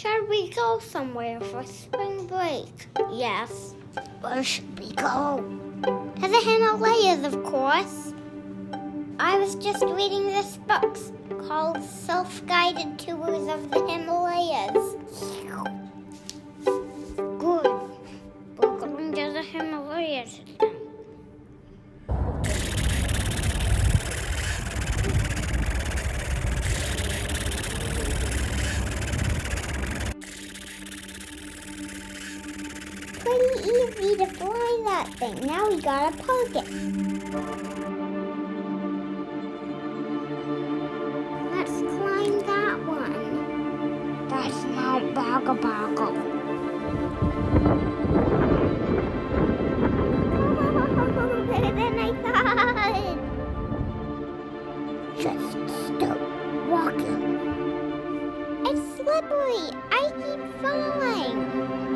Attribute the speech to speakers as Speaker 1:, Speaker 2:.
Speaker 1: Should we go somewhere for spring break?
Speaker 2: Yes. Where should we go?
Speaker 1: To the Himalayas, of course. I was just reading this book called Self Guided Tours of the Himalayas. Good. We're going to the Himalayas Pretty easy to fly that thing. Now we gotta park it. Let's climb that one.
Speaker 2: That's Mount
Speaker 1: I thought.
Speaker 2: Just stop walking.
Speaker 1: It's slippery. I keep falling.